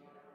Our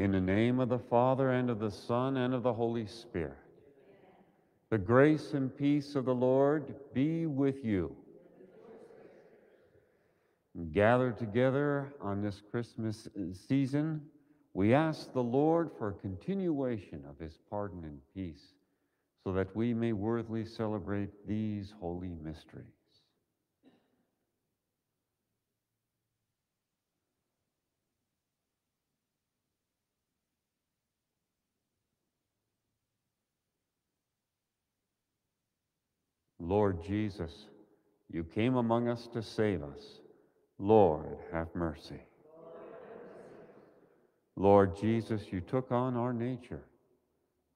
In the name of the Father, and of the Son, and of the Holy Spirit. The grace and peace of the Lord be with you. Gathered together on this Christmas season, we ask the Lord for a continuation of his pardon and peace, so that we may worthily celebrate these holy mysteries. Lord Jesus, you came among us to save us. Lord, have mercy. Lord Jesus, you took on our nature.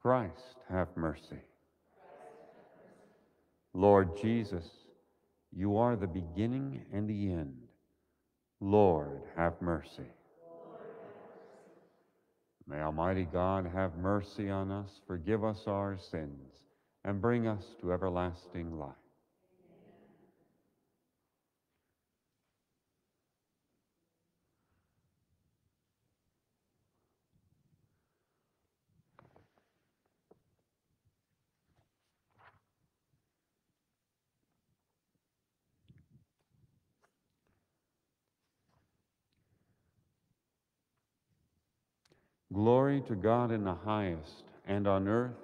Christ, have mercy. Lord Jesus, you are the beginning and the end. Lord, have mercy. May Almighty God have mercy on us, forgive us our sins, and bring us to everlasting life. Glory to God in the highest, and on earth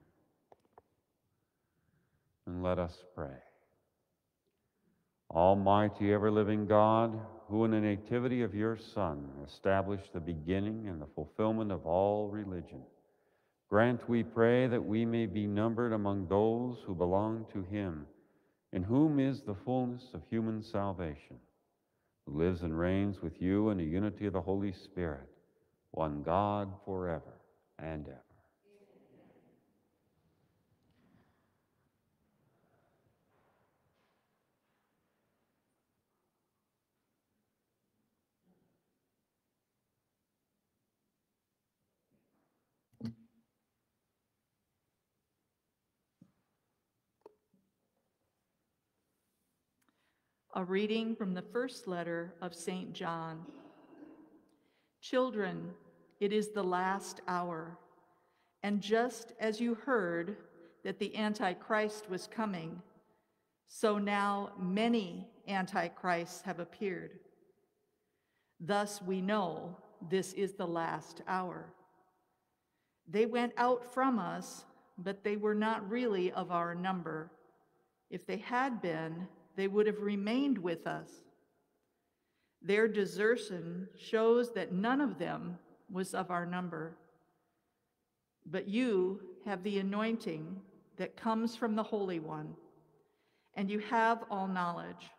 And let us pray. Almighty, ever living God, who in the nativity of your Son established the beginning and the fulfillment of all religion, grant, we pray, that we may be numbered among those who belong to him, in whom is the fullness of human salvation, who lives and reigns with you in the unity of the Holy Spirit, one God forever and ever. A reading from the first letter of St. John. Children, it is the last hour, and just as you heard that the Antichrist was coming, so now many Antichrists have appeared. Thus we know this is the last hour. They went out from us, but they were not really of our number. If they had been, they would have remained with us. Their desertion shows that none of them was of our number. But you have the anointing that comes from the Holy One, and you have all knowledge.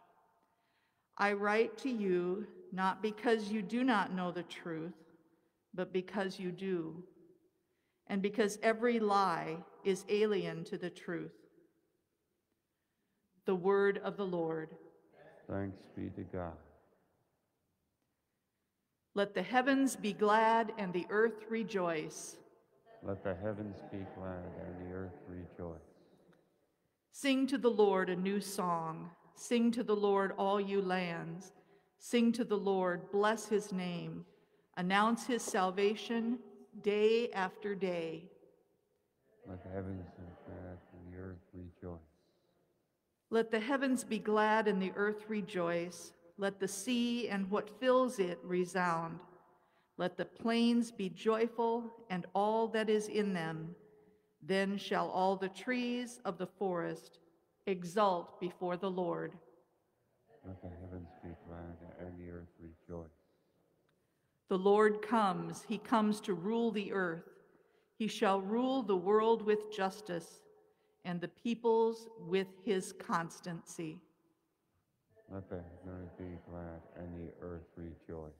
I write to you not because you do not know the truth, but because you do, and because every lie is alien to the truth. The word of the Lord. Thanks be to God. Let the heavens be glad and the earth rejoice. Let the heavens be glad and the earth rejoice. Sing to the Lord a new song. Sing to the Lord, all you lands. Sing to the Lord, bless his name. Announce his salvation day after day. Let the heavens be glad and the earth rejoice. Let the heavens be glad and the earth rejoice. Let the sea and what fills it resound. Let the plains be joyful and all that is in them. Then shall all the trees of the forest exult before the Lord. Let the heavens be glad and the earth rejoice. The Lord comes, he comes to rule the earth. He shall rule the world with justice and the peoples with his constancy. Let the heavens be glad and the earth rejoice.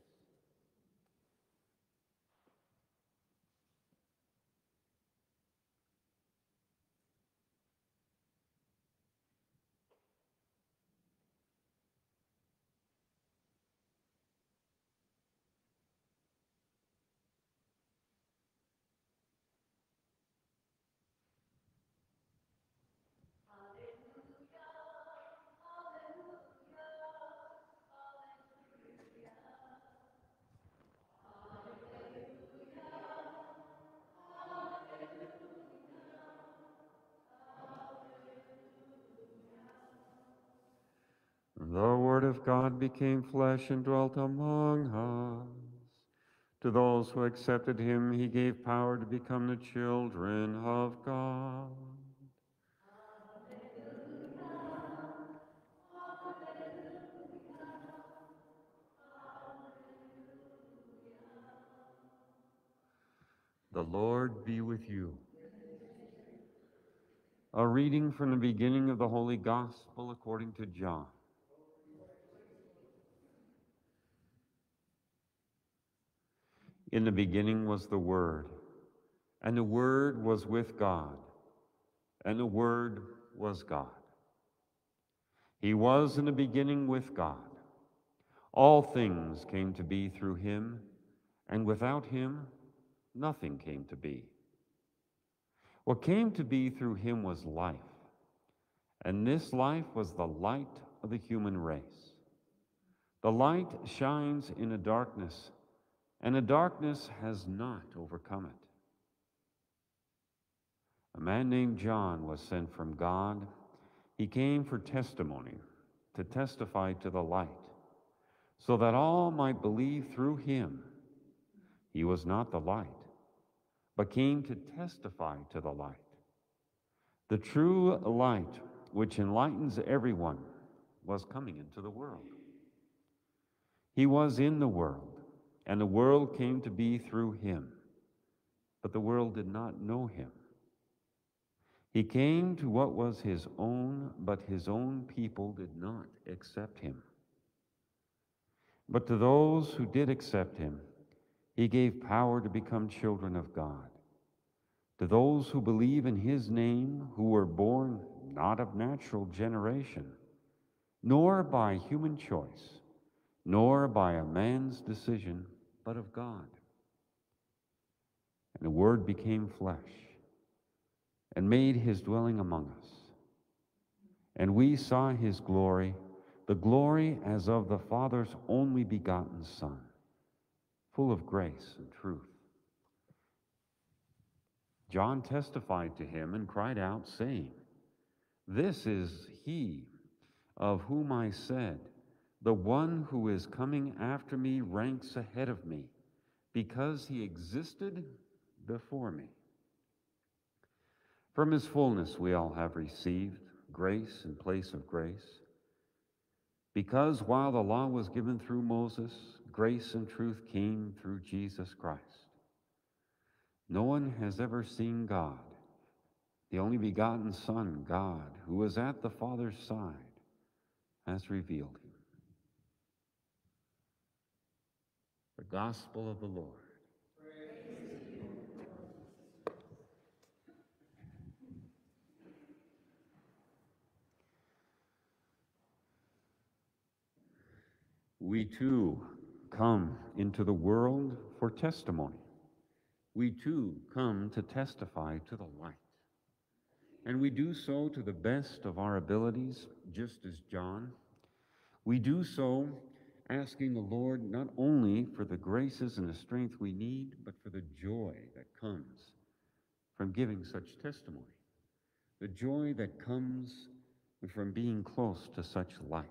Of God became flesh and dwelt among us. To those who accepted him, he gave power to become the children of God. The Lord be with you. A reading from the beginning of the Holy Gospel according to John. In the beginning was the Word, and the Word was with God, and the Word was God. He was in the beginning with God. All things came to be through him, and without him, nothing came to be. What came to be through him was life, and this life was the light of the human race. The light shines in a darkness, and the darkness has not overcome it. A man named John was sent from God. He came for testimony, to testify to the light, so that all might believe through him. He was not the light but came to testify to the light. The true light, which enlightens everyone, was coming into the world. He was in the world, and the world came to be through him, but the world did not know him. He came to what was his own, but his own people did not accept him. But to those who did accept him, he gave power to become children of God. To those who believe in his name, who were born not of natural generation, nor by human choice, nor by a man's decision, but of God. And the Word became flesh and made his dwelling among us. And we saw his glory, the glory as of the Father's only begotten Son full of grace and truth. John testified to him and cried out, saying, This is he of whom I said, The one who is coming after me ranks ahead of me, because he existed before me. From his fullness we all have received grace in place of grace. Because while the law was given through Moses, grace and truth came through Jesus Christ. No one has ever seen God, the only begotten Son, God, who was at the Father's side, has revealed him. The Gospel of the Lord. We too come into the world for testimony. We too come to testify to the light. And we do so to the best of our abilities, just as John. We do so asking the Lord not only for the graces and the strength we need, but for the joy that comes from giving such testimony. The joy that comes from being close to such light.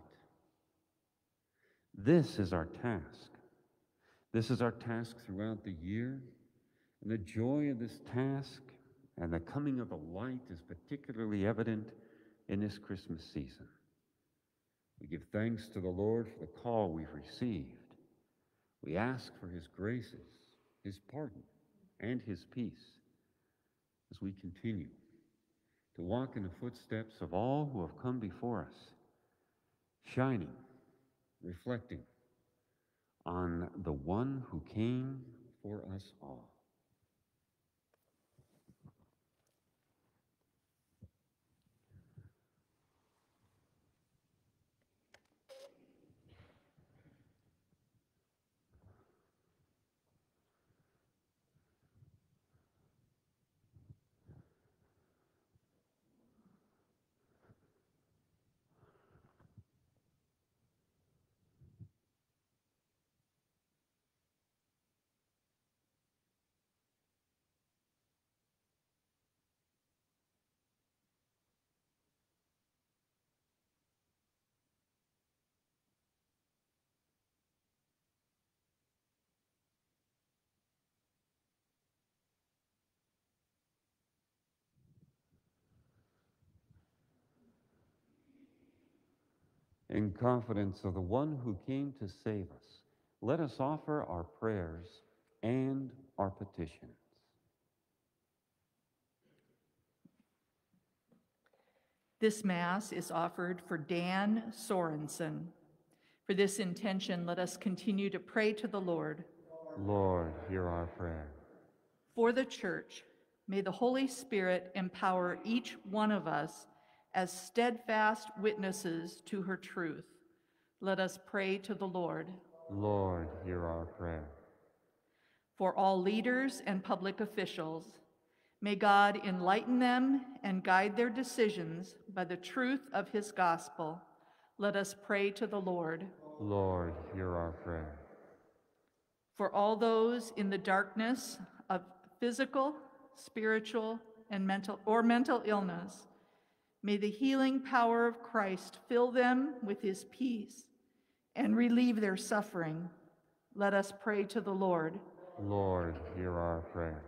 This is our task. This is our task throughout the year. And the joy of this task and the coming of the light is particularly evident in this Christmas season. We give thanks to the Lord for the call we've received. We ask for his graces, his pardon, and his peace as we continue to walk in the footsteps of all who have come before us, shining, reflecting on the one who came for us all. In confidence of the one who came to save us, let us offer our prayers and our petitions. This Mass is offered for Dan Sorensen. For this intention, let us continue to pray to the Lord. Lord, hear our prayer. For the Church, may the Holy Spirit empower each one of us as steadfast witnesses to her truth. Let us pray to the Lord. Lord, hear our prayer. For all leaders and public officials, may God enlighten them and guide their decisions by the truth of his gospel. Let us pray to the Lord. Lord, hear our prayer. For all those in the darkness of physical, spiritual, and mental or mental illness, may the healing power of Christ fill them with his peace and relieve their suffering. Let us pray to the Lord. Lord, hear our prayer.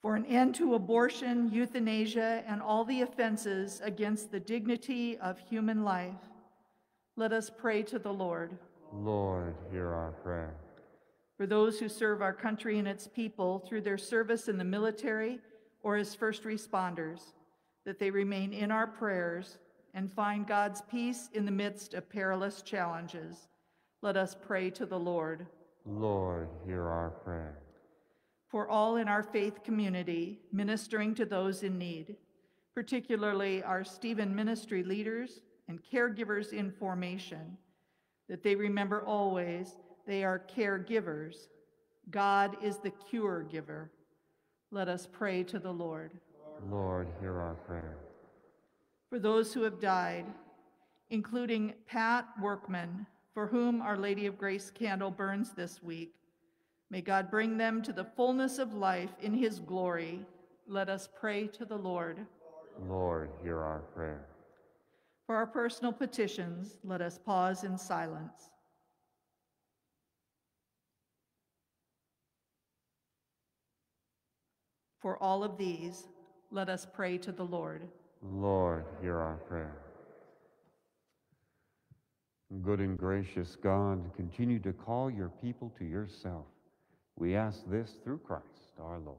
For an end to abortion, euthanasia, and all the offenses against the dignity of human life, let us pray to the Lord. Lord, hear our prayer. For those who serve our country and its people through their service in the military or as first responders, that they remain in our prayers and find God's peace in the midst of perilous challenges. Let us pray to the Lord. Lord, hear our prayer. For all in our faith community, ministering to those in need, particularly our Stephen ministry leaders and caregivers in formation, that they remember always they are caregivers. God is the cure giver. Let us pray to the Lord. Lord, hear our prayer. For those who have died, including Pat Workman, for whom Our Lady of Grace candle burns this week, may God bring them to the fullness of life in his glory. Let us pray to the Lord. Lord, hear our prayer. For our personal petitions, let us pause in silence. For all of these, let us pray to the Lord. Lord, hear our prayer. Good and gracious God, continue to call your people to yourself. We ask this through Christ our Lord.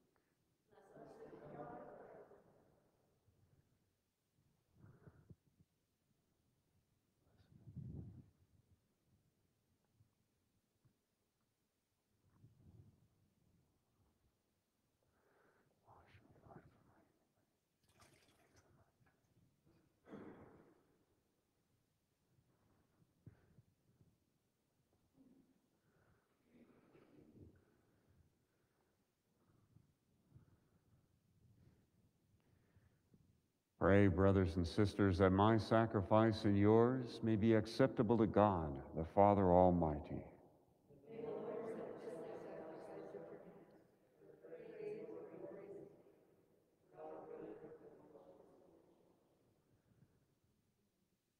Pray, brothers and sisters, that my sacrifice and yours may be acceptable to God, the Father Almighty.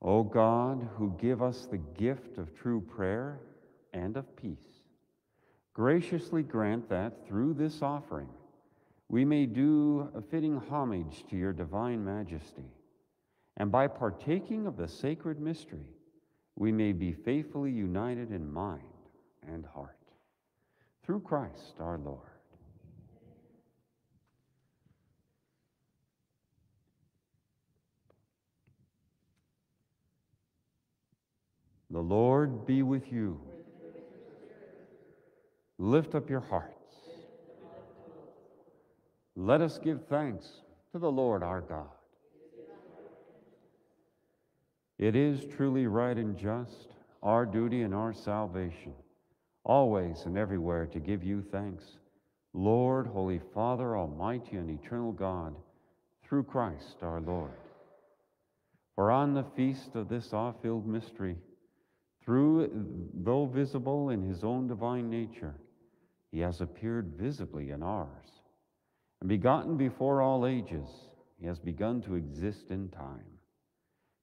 O God, who give us the gift of true prayer and of peace, graciously grant that through this offering we may do a fitting homage to your divine majesty, and by partaking of the sacred mystery, we may be faithfully united in mind and heart. Through Christ our Lord. The Lord be with you. Lift up your hearts. Let us give thanks to the Lord our God. It is truly right and just, our duty and our salvation, always and everywhere to give you thanks, Lord, Holy Father, Almighty and eternal God, through Christ our Lord. For on the feast of this awe-filled mystery, through, though visible in his own divine nature, he has appeared visibly in ours. And begotten before all ages, he has begun to exist in time,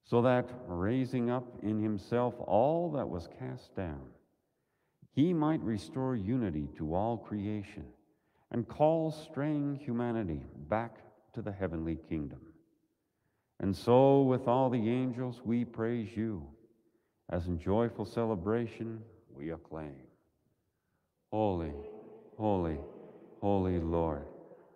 so that, raising up in himself all that was cast down, he might restore unity to all creation and call straying humanity back to the heavenly kingdom. And so, with all the angels, we praise you. As in joyful celebration we acclaim. Holy, holy, holy Lord,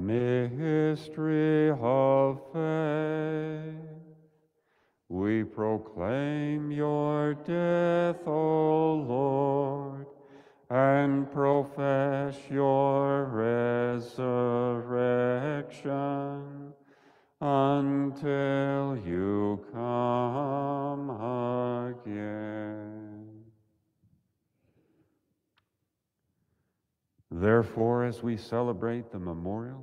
Mystery of faith. We proclaim your death, O Lord, and profess your resurrection until you come again. Therefore, as we celebrate the memorial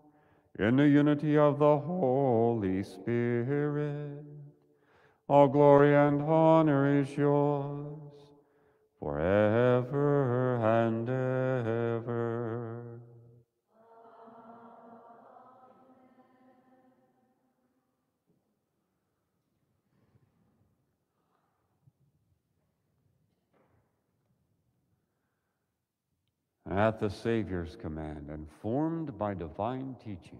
in the unity of the Holy Spirit, all glory and honor is yours forever and ever. At the Savior's command and formed by divine teaching,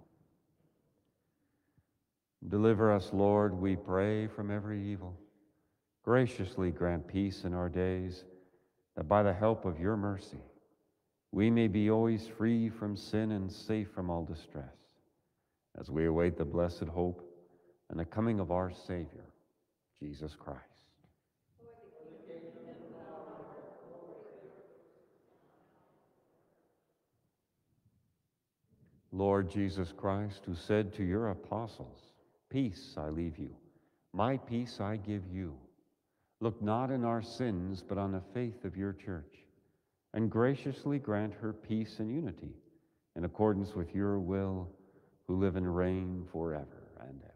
Deliver us, Lord, we pray, from every evil. Graciously grant peace in our days, that by the help of your mercy, we may be always free from sin and safe from all distress, as we await the blessed hope and the coming of our Savior, Jesus Christ. Lord Jesus Christ, who said to your apostles, Peace I leave you, my peace I give you. Look not in our sins, but on the faith of your church, and graciously grant her peace and unity in accordance with your will, who live and reign forever and ever.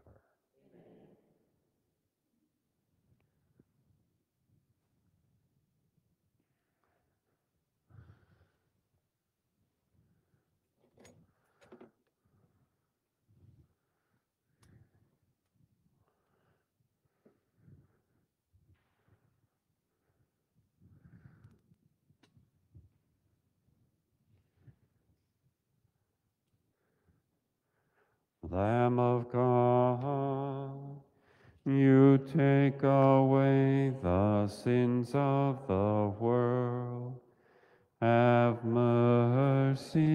Lamb of God, you take away the sins of the world. Have mercy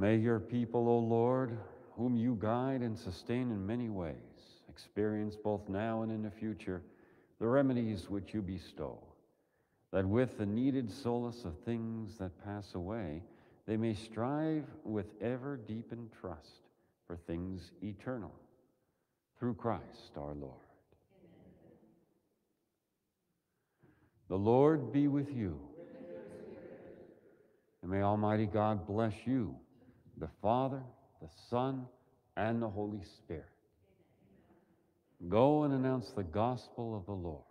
May your people, O Lord, whom you guide and sustain in many ways, experience both now and in the future the remedies which you bestow, that with the needed solace of things that pass away, they may strive with ever deepened trust for things eternal. Through Christ our Lord. The Lord be with you. And may Almighty God bless you, the Father, the Son, and the Holy Spirit. Go and announce the gospel of the Lord.